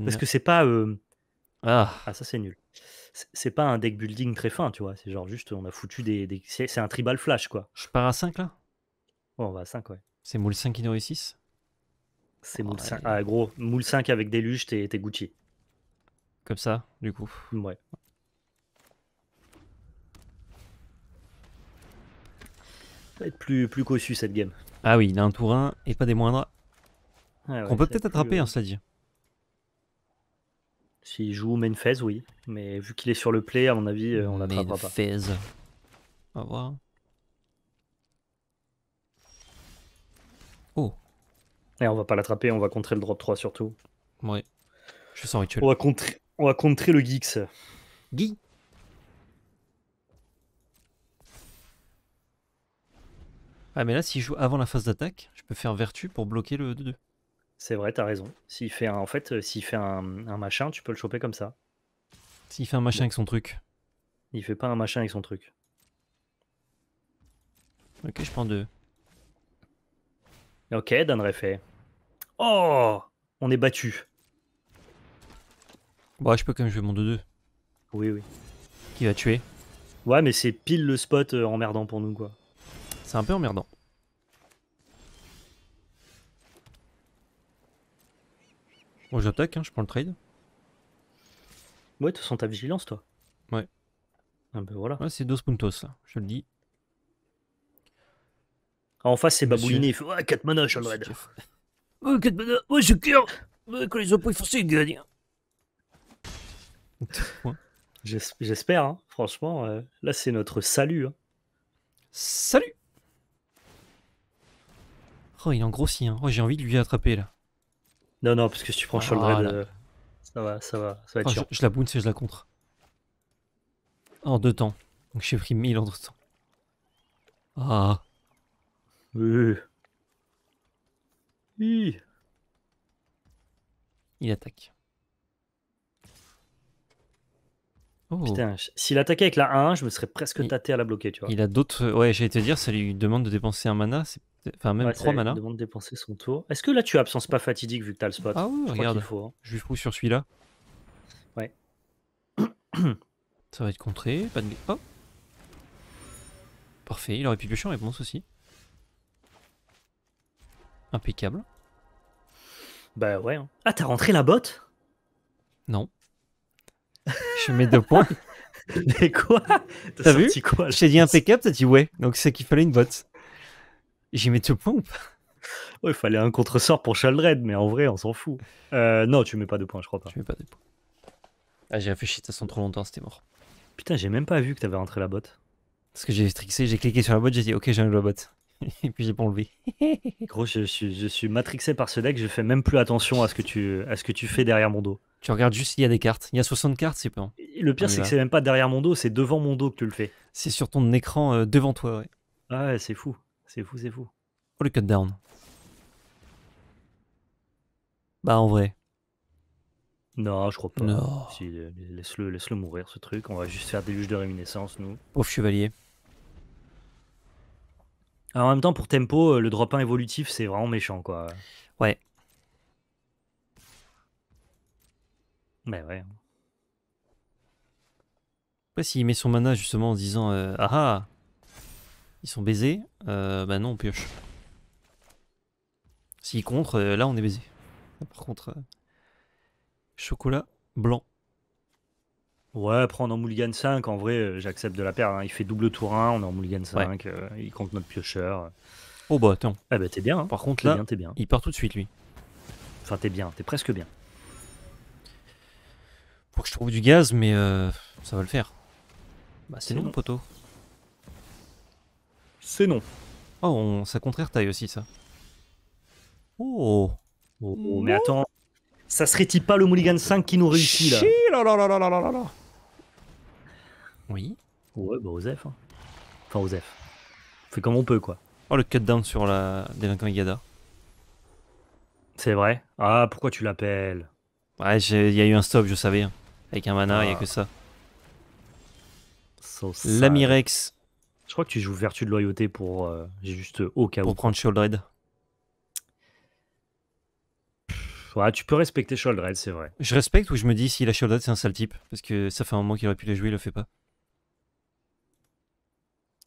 Parce que c'est pas. euh, Ah, Ah, ça, c'est nul. C'est- pas un deck building très fin, tu vois. C'est genre juste, on a foutu des. des- C'est un tribal flash, quoi. je pars à 5 là? Oh, on va à 5, ouais. C'est moule 5 qui nous réussissent C'est Oh, moule 5. allez. Ah, gros, moule 5 avec déluge, t'es t'es Gucci. Comme ça, du coup. Ouais. Va être plus, plus cossu cette game. Ah oui, il a un tour 1 et pas des moindres. Ouais, Qu'on peut peut-être attraper, euh, hein, cela dit. S'il joue main phase, oui. Mais vu qu'il est sur le play, à mon avis, euh, on l'attrapera pas. Fez. On va voir. Oh, Et on va pas l'attraper, on va contrer le drop 3 surtout. ouais. Je sens rituel. On va contrer, on va contrer le Geeks. Guy Ah, mais là, s'il joue avant la phase d'attaque, je peux faire vertu pour bloquer le 2-2. C'est vrai, t'as raison. S'il fait un, en fait, euh, s'il fait un, un machin, tu peux le choper comme ça. S'il fait un machin avec son truc. Il fait pas un machin avec son truc. Ok, je prends 2. Ok, Dan fait. Oh On est battu. Bon, je peux quand même jouer mon 2-2. Oui, oui. Qui va tuer? Ouais, mais c'est pile le spot euh, emmerdant pour nous, quoi. C'est un peu emmerdant. Bon, j'attaque, hein, je prends le trade. Ouais, de toute façon, t'as vigilance, toi. Ouais. Ah ben voilà. Ouais, c'est dos puntos, là, je le dis. En face, c'est Babouliné. Il fait Ouais, 4 mana, Sheldred. Oh, 4 mana, ouais, je cœur Quand les opos ils font ça, ils gagnent J'es- J'espère, hein. franchement. euh, là, c'est notre salut. hein. Salut Oh, il en grossit, hein. Oh, j'ai envie de lui attraper, là. Non, non, parce que si tu prends Ah, Sheldred, là. euh, ça va, ça va, ça va être Oh, je, chiant. je la bounce et je la contre. En deux temps. Donc j'ai pris 1000 en deux temps. Ah. Hi. il attaque. Oh, Putain, s'il attaquait avec la 1, je me serais presque Il- tâté à la bloquer, tu vois. il a d'autres. Ouais, j'allais te dire, ça lui demande de dépenser un mana. c'est Enfin, même Ouais, 3 ça mana. demande de dépenser son tour. Est-ce que là, tu absences pas fatidique vu que t'as le spot? Ah Je crois regarde. faut. hein. Je lui fous sur celui-là. Ouais. Ça va être contré. Pas de... Oh Parfait, il aurait pu piocher en réponse aussi. Impeccable. Bah ouais. hein. Ah, t'as rentré la botte? Non. Je mets deux points. Mais quoi? T'as vu? quoi Je t'ai dit impeccable, t'as dit ouais. Donc c'est qu'il fallait une botte. J'y mets deux points ou pas? Ouais, il fallait un contre-sort pour Sheldred, mais en vrai, on s'en fout. Euh, non, tu mets pas de points, je crois pas. Je mets pas deux points. Ah, j'ai réfléchi, ça sent trop longtemps, c'était mort. Putain, j'ai même pas vu que t'avais rentré la botte. Parce que j'ai trixé, j'ai cliqué sur la botte, j'ai dit ok, j'enlève la botte. Et puis j'ai pas enlevé. Gros, je suis, je suis matrixé par ce deck, je fais même plus attention à ce que tu, à ce que tu fais derrière mon dos. Tu regardes juste s'il y a des cartes. Il y a 60 cartes, c'est pas. Et le pire, c'est que c'est même pas derrière mon dos, c'est devant mon dos que tu le fais. C'est sur ton écran euh, devant toi, ouais. Ah ouais, c'est fou. C'est fou, c'est fou. Oh le cut down. Bah en vrai. Non, je crois pas. Non. Si, laisse-le laisse -le mourir, ce truc. On va juste faire des luges de réminiscence, nous. Pauvre chevalier. Alors, en même temps, pour tempo, euh, le drop 1 évolutif, c'est vraiment méchant, quoi. Ouais. Mais ouais. Après, s'il met son mana justement en disant euh, Ah ah Ils sont baisés, euh, bah non, on pioche. S'il contre, euh, là on est baisé. Par contre, euh, chocolat blanc. Ouais, prendre en mulligan 5, en vrai, j'accepte de la perdre. hein. Il fait double tour 1, on est en mulligan 5, euh, il compte notre piocheur. Oh bah attends, Ah bah t'es bien, hein. par contre là, bien, il part tout de suite lui. Enfin, t'es bien, t'es presque bien. Faut que je trouve du gaz, mais euh, ça va le faire. Bah c'est non. poteau. C'est non. Oh, on, ça contraire taille aussi ça. Oh Oh, mais attends, ça serait-il pas le mulligan 5 qui nous réussit là Chi, là, là, là, là, là, là, là. Oui. Ouais, bah Osef. hein. Enfin, Osef. On fait comme on peut, quoi. Oh le cut down sur la délinquant Igada. C'est vrai? Ah, pourquoi tu l'appelles? Ouais, j'ai- il y a eu un stop, je savais. hein. Avec un mana, il y a Ah. que ça. So sad. L'Amirex Je crois que tu joues vertu de loyauté pour. euh, J'ai juste euh, au cas où. pour prendre Shieldred. Ouais, tu peux respecter Sholdred, c'est vrai. Je respecte ou je me dis si la Shieldred c'est un sale type parce que ça fait un moment qu'il aurait pu la jouer, il le fait pas.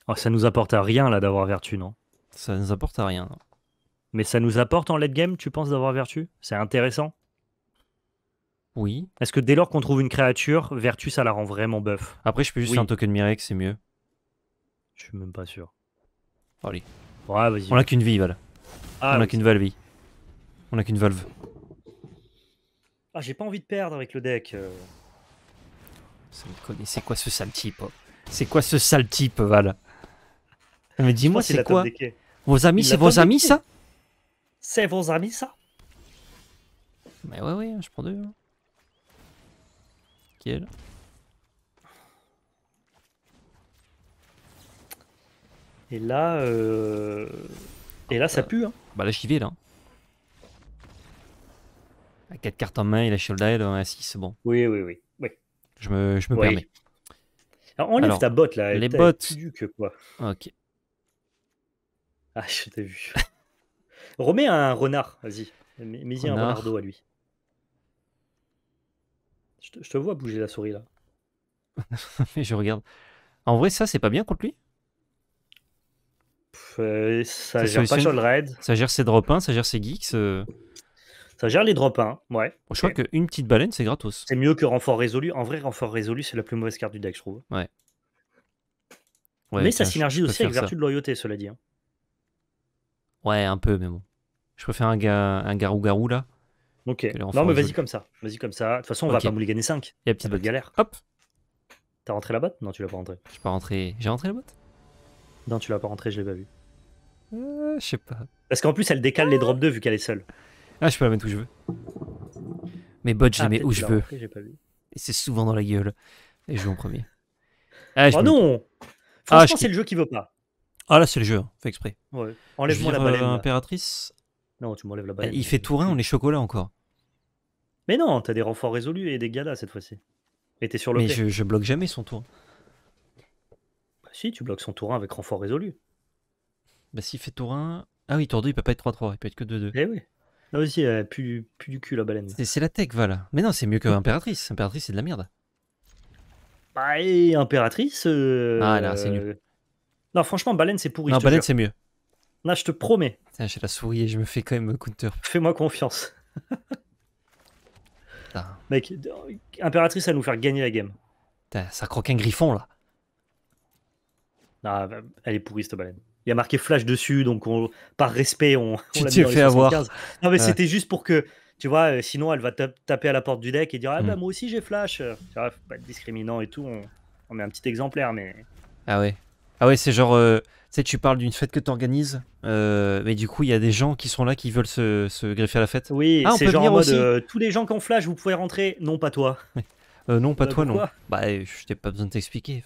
Oh, ça nous apporte à rien là d'avoir vertu, non? Ça nous apporte à rien. non. Mais ça nous apporte en late game, tu penses, d'avoir vertu? C'est intéressant? Oui. Est-ce que dès lors qu'on trouve une créature, vertu ça la rend vraiment buff? Après, je peux juste Oui. faire un token Mirex, c'est mieux. Je suis même pas sûr. Allez. Ouais, vas-y. On a qu'une vie, Val. Ah, on a oui. qu'une valve vie. On a qu'une valve. Ah, j'ai pas envie de perdre avec le deck. euh. Ça me connaît. C'est quoi ce sale type oh? C'est quoi ce sale type, Val? Mais dis-moi, c'est quoi? Vos amis, c'est vos amis, ça? C'est vos amis, ça? Mais ouais, ouais, je prends deux. hein. Quel Et là, euh... et là, ça pue. Hein. Bah là, j'y vais, là. À 4 cartes en main, il a Shieldred, à 6, c'est bon. Oui, oui, oui. oui. Je me, je me Oui. permets. Alors, enlève Alors, ta botte là. les bottes. plus du que quoi. Ok. Ah, je t'ai vu. Remets un renard, vas-y. Mets- Mets-y un Renard. renardeau à lui. Je te, je te vois bouger la souris là. Mais je regarde. En vrai, ça, c'est pas bien contre lui? Euh, ça Ça gère pas Sholdred. Ça gère ses drop 1, ça gère ses geeks. euh. Ça gère les drop 1. Ouais. Bon, je crois Ok. qu'une petite baleine, c'est gratos. C'est mieux que renfort résolu. En vrai, renfort résolu, c'est la plus mauvaise carte du deck, je trouve. Ouais, mais ça synergie aussi avec ça. vertu de loyauté, cela dit. hein. Ouais, un peu, mais bon. Je préfère un, ga... un garou-garou là. Ok. Non, mais vas-y comme ça. Vas-y comme ça. De toute façon, on va pas mulliganer 5. Et la Ça petite galère. Hop T'as rentré la botte? Non, tu l'as pas rentré. Je peux rentrer. J'ai rentré la botte? Non, tu l'as pas rentré, je l'ai pas vu. euh, Je sais pas. Parce qu'en plus, elle décale les drop 2 vu qu'elle est seule. Ah, je peux la mettre où je veux. Mes bottes, je Ah, mets peut-être où je veux. rentré, j'ai pas vu. Et c'est souvent dans la gueule. Et je joue en premier. Ah, je Oh me- non Ah, Franchement, je- c'est le jeu qui veut pas. Ah, là, c'est le jeu, hein. fait exprès. Ouais. Enlève-moi la euh, baleine. là. Impératrice. Non, tu m'enlèves la Bah, baleine. il fait tout rien, on est chocolat encore. Mais non, t'as des renforts résolus et des galas cette fois-ci. Et t'es sur le Mais je bloque jamais son tour. Si, tu bloques son tour 1 avec renfort résolu. Bah, s'il fait tour 1. Ah oui, tour 2, il peut pas être 3-3, il peut être que 2-2. Eh oui. Ah aussi, euh, plus, plus du cul la baleine. C'est c'est la tech, voilà. Mais non, c'est mieux que Impératrice. Impératrice, c'est de la merde. Bah, et impératrice. euh, Ah, là, c'est nul. Non, franchement, baleine, c'est pourri. non, Baleine, c'est mieux. Non, je te promets. Tiens, j'ai la souris et je me fais quand même counter. Fais-moi confiance. Putain, Mec, impératrice, ça va nous faire gagner la game. putain, ça croque un griffon là. Ah, elle est pourrie cette baleine. Il y a marqué flash dessus, donc on- par respect, on. Tu t'es fait avoir. 75. Non, mais Ouais. c'était juste pour que, tu vois, euh, sinon elle va tap- taper à la porte du deck et dire Ah, bah Mm. moi aussi j'ai flash. Tu vois, faut pas être discriminant et tout. On, on met un petit exemplaire, mais. Ah ouais. Ah ouais, c'est genre. euh, tu sais, tu parles d'une fête que tu organises, mais du coup, il y a des gens qui sont là qui veulent se, se greffer à la fête. Oui, Ah, c'est genre en mode aussi. euh, tous les gens qui ont flash, vous pouvez rentrer. Non, pas toi. Euh, non, pas Bah, toi, non. Bah, euh, je t'ai pas besoin de t'expliquer.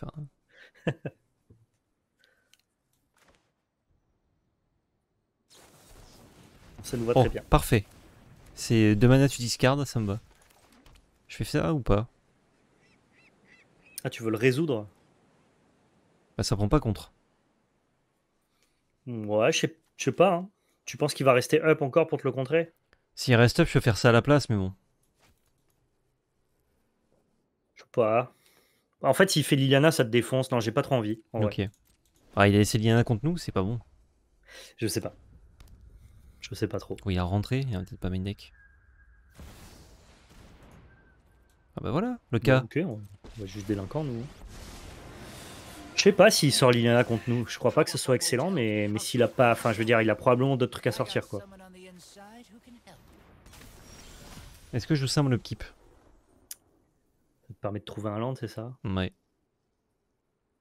Ça nous va Oh, très bien. parfait. C'est deux mana, tu discardes, ça me va. Je fais ça ou pas? Ah, tu veux le résoudre? Bah, ça prend pas contre. Ouais, je sais, je sais pas. hein. Tu penses qu'il va rester up encore pour te le contrer? S'il reste up, je peux faire ça à la place, mais bon. Je sais pas. En fait, s'il fait Liliana, ça te défonce. Non, j'ai pas trop envie. en vrai. Ok. Ah, il a laissé Liana contre nous, c'est pas bon. Je sais pas. Je sais pas trop. Oui, il a rentré, il a peut-être pas main deck. Ah bah voilà, le cas. Ok, on va juste délinquant, nous. Je sais pas s'il sort Liliana contre nous. Je crois pas que ce soit excellent, mais, mais s'il a pas. Enfin, je veux dire, il a probablement d'autres trucs à sortir, quoi. Est-ce que je summon le keep? Ça te permet de trouver un land, c'est ça? Ouais.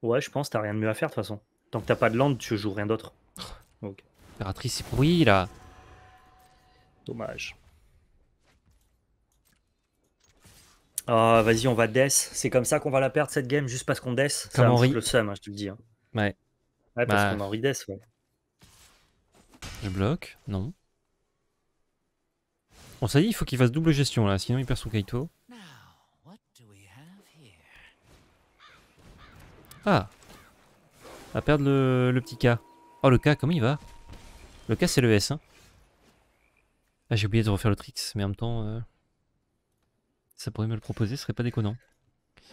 Ouais, je pense, t'as rien de mieux à faire, de toute façon. Tant que t'as pas de land, tu joues rien d'autre. Ok. Impératrice, c'est pourri là. Dommage. Ah, vas-y, on va death. C'est comme ça qu'on va la perdre cette game, juste parce qu'on death. Ça Comme me Henri. le seum, hein, je te le dis. hein. Ouais. Ouais, parce Bah. qu'on a Henri death, ouais. Je bloque Non. On s'est dit, il faut qu'il fasse double gestion là, sinon il perd son Kaito. Ah On va perdre le, le petit K. Oh, le K, comment il va? Le K, c'est le S. Hein. Ah, j'ai oublié de refaire le tricks, mais en même temps, euh, ça pourrait me le proposer, ce serait pas déconnant.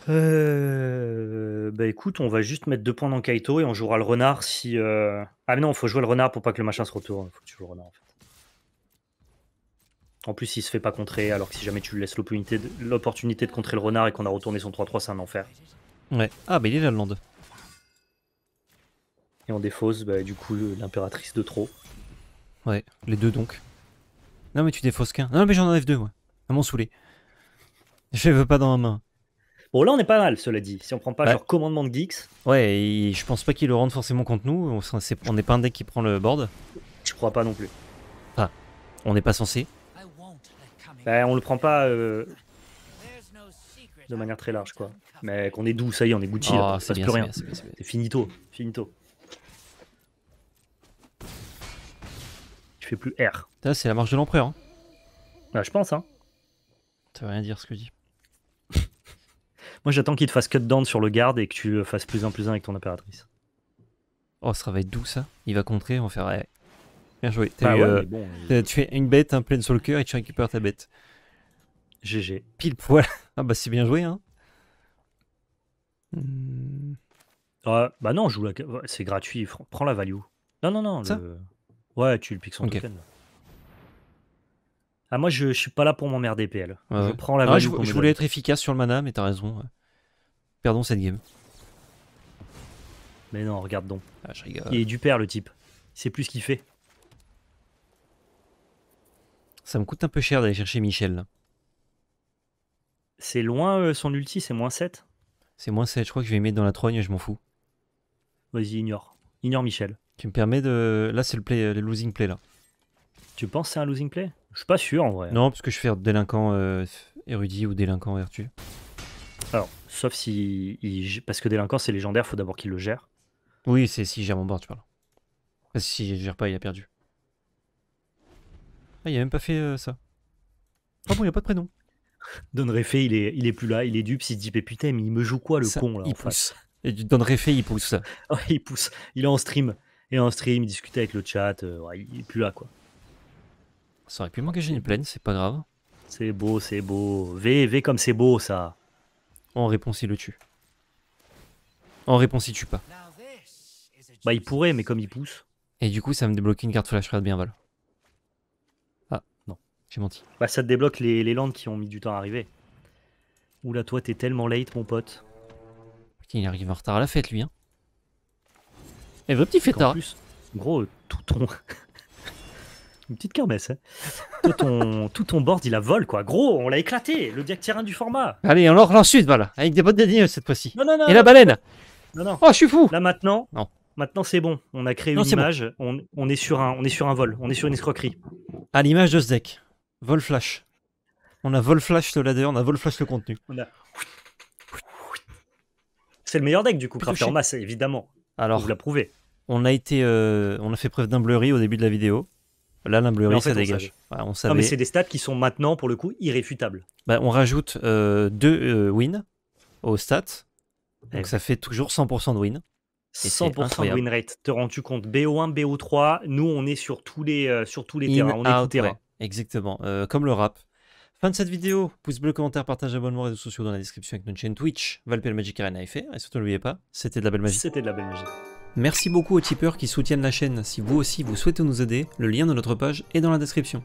Euh, bah écoute, on va juste mettre deux points dans Kaito et on jouera le renard si. euh, Ah, mais non, faut jouer le renard pour pas que le machin se retourne. Faut que tu joues le renard en fait. En plus, il se fait pas contrer, alors que si jamais tu lui laisses l'opportunité de, l'opportunité de contrer le renard et qu'on a retourné son 3-3, c'est un enfer. Ouais. Ah, bah il est là le land. Et on défausse, bah, du coup, l'impératrice de trop. Ouais, les deux donc. Non, mais tu défausses qu'un. Non, mais j'en enlève deux, moi. À m'en saouler. Je les veux pas dans ma main. Bon, là, on est pas mal, cela dit. Si on prend pas Ouais. genre commandement de Geeks, Ouais, et je pense pas qu'ils le rendent forcément contre nous. On n'est pas un deck qui prend le board. je crois pas non plus. On n'est pas censé. Bah, on le prend pas euh, de manière très large, quoi. Mais qu'on est doux, ça y est, on est Gucci, Oh, c'est passe bien, plus rien. C'est finito, finito. Tu fais plus R. Ça, c'est la marche de l'empereur. Hein. Bah, je pense, hein. Ça veut rien dire ce que je dis. Moi, j'attends qu'il te fasse cut down sur le garde et que tu euh, fasses plus un plus un avec ton impératrice. Oh, ça va être doux ça. Il va contrer, on va faire. ouais. Bien joué. T'as Bah eu, ouais, euh, bon, tu fais une bête, un pleine sur le cœur et tu récupères ta bête. GG. Pile poil. Ah bah c'est bien joué, hein. Ah, bah non, joue la... c'est gratuit, prends la value. Non, non, non. Ça le- Ouais, tu le piques son Ok. token. Ah, moi, je, je suis pas là pour m'emmerder, PL. Ouais, je ouais. prends la Ah, value. je, qu'on je me voulais donne. être efficace sur le mana, mais t'as raison. ouais. Perdons cette game. Mais non, regarde donc. Ah, je rigole. Il est du père, le type. Il sait plus ce qu'il fait. Ça me coûte un peu cher d'aller chercher Michel. là. C'est loin euh, son ulti, c'est moins 7. C'est moins 7, je crois que je vais y mettre dans la trogne, je m'en fous. Vas-y, ignore. Ignore Michel. Tu me permets de. Là, c'est le, play, le losing play là. Tu penses que c'est un losing play? Je suis pas sûr en vrai. Non, parce que je fais délinquant euh, érudit ou délinquant vertu. Alors, sauf si. il- Parce que délinquant, c'est légendaire, faut d'abord qu'il le gère. Oui, c'est si gère mon board, tu parles. Parce que si je gère pas, il a perdu. Ah, il a même pas fait euh, ça. Ah bon, il a pas de prénom. Don Refé, il est, il est plus là, il est dupe, il se dit, mais putain, mais il me joue quoi le Ça, con là Il en face? pousse. Et réfé, il pousse. Ouais, Il pousse, il est en stream. Et en stream, il discute avec le chat, euh, ouais, il est plus là quoi. Ça aurait pu m'engager une plaine, c'est pas grave. C'est beau, c'est beau. V, V comme c'est beau ça. En réponse, il le tue. En réponse, il tue pas. Bah, il pourrait, mais comme il pousse. Et du coup, ça me débloque une carte flash red bien val. Ah, Non. j'ai menti. Bah, ça te débloque les, les landes qui ont mis du temps à arriver. Oula, toi, t'es tellement late, mon pote. Il arrive en retard à la fête, lui. Hein. Et vrai petit fêtard. plus, gros, tout ton. Une petite kermesse, hein. tout, ton, tout ton board, il a vol, quoi. Gros, on l'a éclaté, le deck terrain du format. Allez, on lance sud, voilà. Avec des bottes dédiées cette fois-ci. Non, non, non. Et la baleine non, non. Oh, je suis fou Là, maintenant, Non. maintenant c'est bon. On a créé Non, une bon. image. On, on est sur un, on est sur un vol. On est sur une escroquerie. À l'image de ce deck. Vol flash. On a vol flash le ladder, on a vol flash le contenu. On a... C'est le meilleur deck, du coup, Crafter chier. Mass, évidemment. Alors, Vous l'a prouvé. on a été, euh, on a fait preuve d'humblerie au début de la vidéo. Là, Mais l'humblerie, en fait, ça on dégage. savait. Voilà, on Non, mais c'est des stats qui sont maintenant, pour le coup, irréfutables. Bah, on rajoute euh, deux euh, wins au stat. Donc Eh ça fait toujours 100% de win. Et c'est 100% de win rate. Te rends-tu compte? BO1, BO3, nous on est sur tous les, euh, sur tous les In, terrains. On est tout out, terrain. ouais, exactement. Euh, comme le rap. Fin de cette vidéo. Pouce bleu, commentaire, partage, abonnement, réseaux sociaux dans la description avec notre chaîne Twitch, Valpel Magic Arena FR. Et surtout, n'oubliez pas, c'était de la belle magie. C'était de la belle magie. Merci beaucoup aux tipeurs qui soutiennent la chaîne. Si vous aussi vous souhaitez nous aider, le lien de notre page est dans la description.